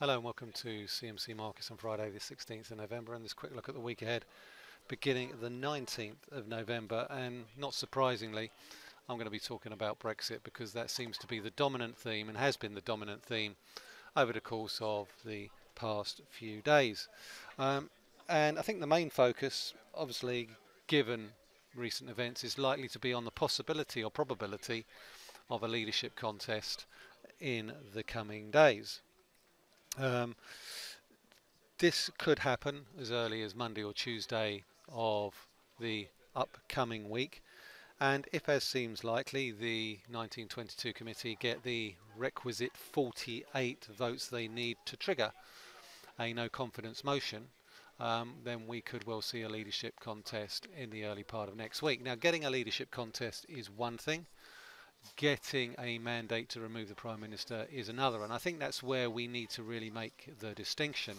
Hello and welcome to CMC Markets on Friday the 16th of November and this quick look at the week ahead beginning the 19th of November and not surprisingly I'm going to be talking about Brexit because that seems to be the dominant theme and has been the dominant theme over the course of the past few days. Um, and I think the main focus, obviously given recent events, is likely to be on the possibility or probability of a leadership contest in the coming days. Um, this could happen as early as Monday or Tuesday of the upcoming week. And if as seems likely, the 1922 committee get the requisite 48 votes they need to trigger a no confidence motion, um, then we could well see a leadership contest in the early part of next week. Now, getting a leadership contest is one thing. Getting a mandate to remove the Prime Minister is another. And I think that's where we need to really make the distinction.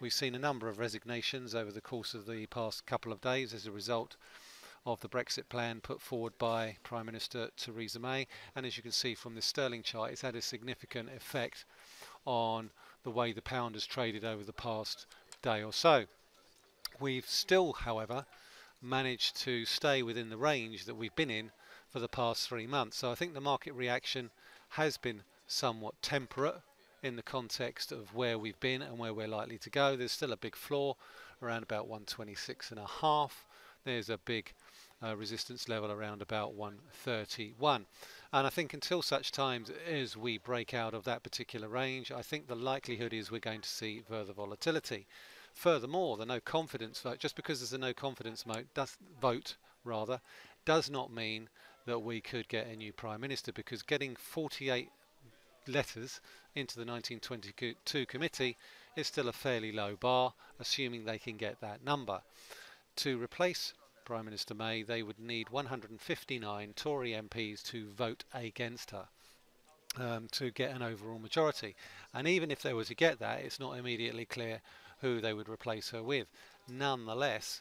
We've seen a number of resignations over the course of the past couple of days as a result of the Brexit plan put forward by Prime Minister Theresa May. And as you can see from the sterling chart, it's had a significant effect on the way the pound has traded over the past day or so. We've still, however, managed to stay within the range that we've been in for the past three months. So I think the market reaction has been somewhat temperate in the context of where we've been and where we're likely to go. There's still a big floor around about 126 and a half. There's a big uh, resistance level around about 131. And I think until such times as we break out of that particular range, I think the likelihood is we're going to see further volatility. Furthermore, the no confidence vote, just because there's a no confidence vote, does, vote rather, does not mean that we could get a new prime minister because getting 48 letters into the 1922 committee is still a fairly low bar, assuming they can get that number. To replace Prime Minister May, they would need 159 Tory MPs to vote against her. Um, to get an overall majority. And even if they were to get that, it's not immediately clear who they would replace her with. Nonetheless,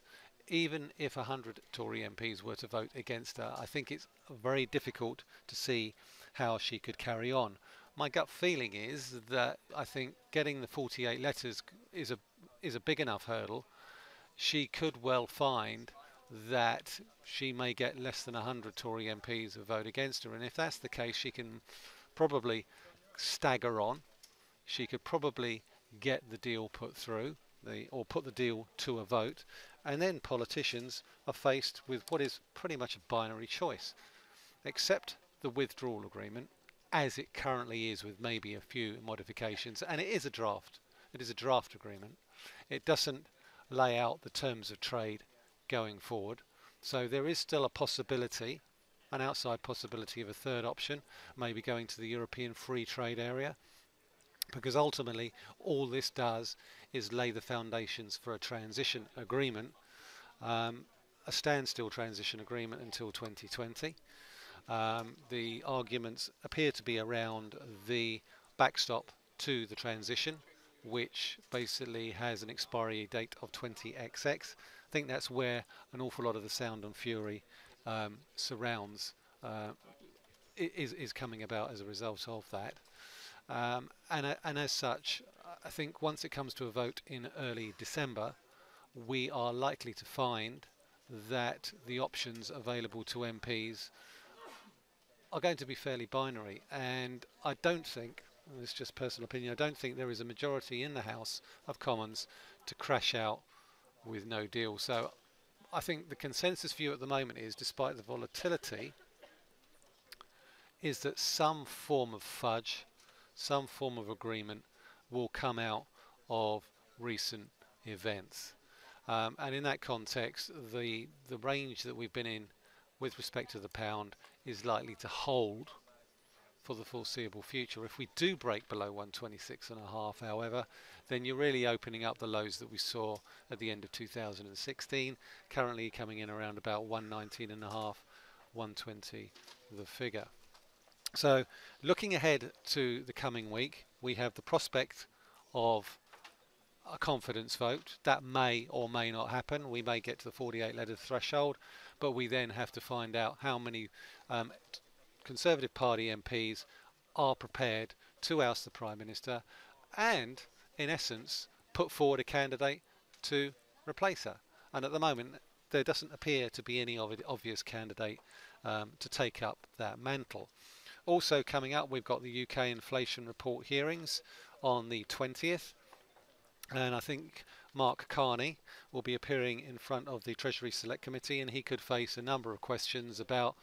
even if 100 Tory MPs were to vote against her, I think it's very difficult to see how she could carry on my gut feeling is that I think getting the 48 letters is a is a big enough hurdle. She could well find that she may get less than 100 Tory MPs to vote against her, and if that's the case, she can probably stagger on. She could probably get the deal put through, the or put the deal to a vote, and then politicians are faced with what is pretty much a binary choice: accept the withdrawal agreement as it currently is with maybe a few modifications and it is a draft. It is a draft agreement. It doesn't lay out the terms of trade going forward. So there is still a possibility an outside possibility of a third option maybe going to the European free trade area because ultimately all this does is lay the foundations for a transition agreement um, a standstill transition agreement until 2020 um, the arguments appear to be around the backstop to the transition, which basically has an expiry date of 20XX. I think that's where an awful lot of the sound and fury um, surrounds uh, is, is coming about as a result of that. Um, and, and as such, I think once it comes to a vote in early December, we are likely to find that the options available to MPs are going to be fairly binary. And I don't think, it's just personal opinion, I don't think there is a majority in the House of Commons to crash out with no deal. So I think the consensus view at the moment is, despite the volatility, is that some form of fudge, some form of agreement will come out of recent events. Um, and in that context, the the range that we've been in with respect to the pound is likely to hold for the foreseeable future. If we do break below 126.5, however, then you're really opening up the lows that we saw at the end of 2016, currently coming in around about 119.5, 120 the figure. So looking ahead to the coming week, we have the prospect of a confidence vote. That may or may not happen. We may get to the 48 letter threshold but we then have to find out how many um, Conservative Party MPs are prepared to oust the Prime Minister and, in essence, put forward a candidate to replace her. And at the moment, there doesn't appear to be any obvious candidate um, to take up that mantle. Also coming up, we've got the UK inflation report hearings on the 20th. And I think Mark Carney will be appearing in front of the Treasury Select Committee and he could face a number of questions about,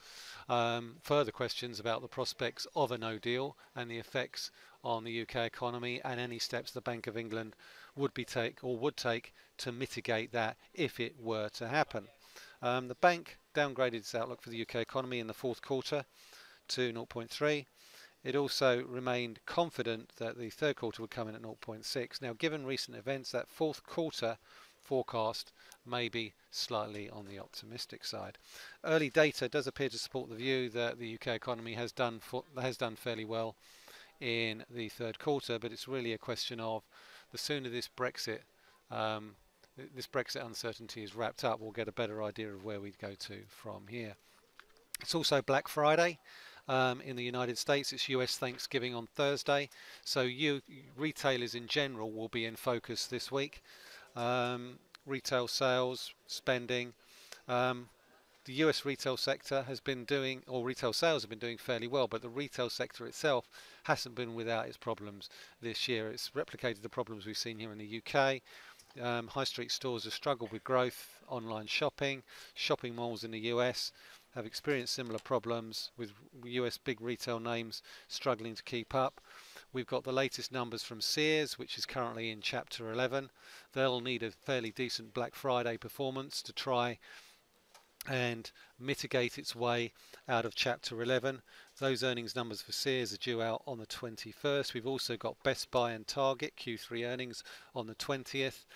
um, further questions about the prospects of a no deal and the effects on the UK economy and any steps the Bank of England would be take or would take to mitigate that if it were to happen. Um, the bank downgraded its outlook for the UK economy in the fourth quarter to 0.3. It also remained confident that the third quarter would come in at 0.6. Now, given recent events, that fourth quarter forecast may be slightly on the optimistic side. Early data does appear to support the view that the UK economy has done has done fairly well in the third quarter, but it's really a question of the sooner this Brexit um, this Brexit uncertainty is wrapped up, we'll get a better idea of where we'd go to from here. It's also Black Friday. Um, in the United States, it's US Thanksgiving on Thursday, so you retailers in general will be in focus this week. Um, retail sales, spending. Um, the US retail sector has been doing, or retail sales have been doing fairly well, but the retail sector itself hasn't been without its problems this year. It's replicated the problems we've seen here in the UK. Um, high street stores have struggled with growth, online shopping, shopping malls in the US have experienced similar problems with US big retail names struggling to keep up. We've got the latest numbers from Sears, which is currently in Chapter 11. They'll need a fairly decent Black Friday performance to try and mitigate its way out of Chapter 11. Those earnings numbers for Sears are due out on the 21st. We've also got Best Buy and Target Q3 earnings on the 20th.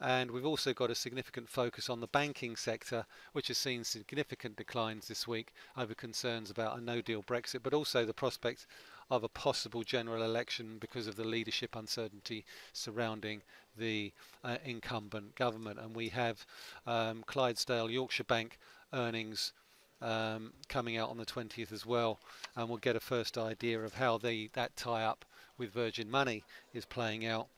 And we've also got a significant focus on the banking sector, which has seen significant declines this week over concerns about a no deal Brexit, but also the prospect of a possible general election because of the leadership uncertainty surrounding the uh, incumbent government. And we have um, Clydesdale Yorkshire Bank earnings um, coming out on the 20th as well, and we'll get a first idea of how the that tie-up with Virgin Money is playing out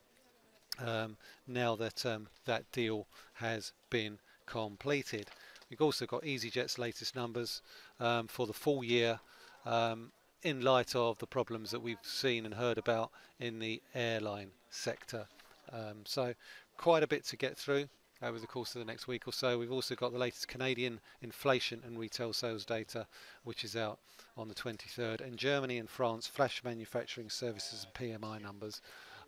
um, now that um, that deal has been completed. We've also got EasyJet's latest numbers um, for the full year um, in light of the problems that we've seen and heard about in the airline sector. Um, so quite a bit to get through over the course of the next week or so. We've also got the latest Canadian inflation and retail sales data, which is out on the 23rd, and Germany and France flash manufacturing services and PMI numbers,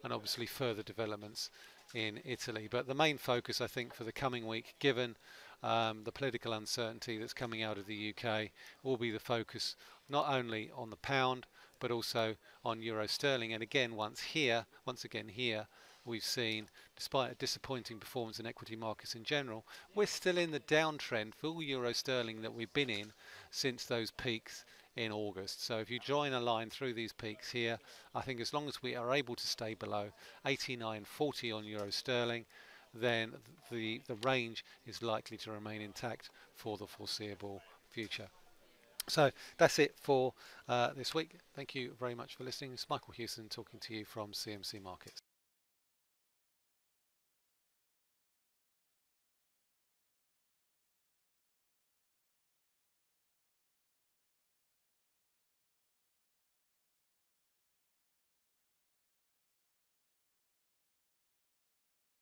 and obviously further developments in Italy. But the main focus, I think, for the coming week, given um, the political uncertainty that's coming out of the UK, will be the focus not only on the pound but also on euro sterling. And again, once here, once again here, we've seen, despite a disappointing performance in equity markets in general, we're still in the downtrend for euro sterling that we've been in since those peaks in August. So if you join a line through these peaks here, I think as long as we are able to stay below 89.40 on euro sterling, then the, the range is likely to remain intact for the foreseeable future. So that's it for uh, this week. Thank you very much for listening. It's Michael Hewson talking to you from CMC Markets.